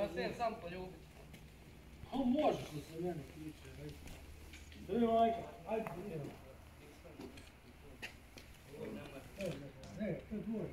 Василь сам полюбить. Ну можеш на себе не включити. Давай, ай, блін. Е, е, ти двоє,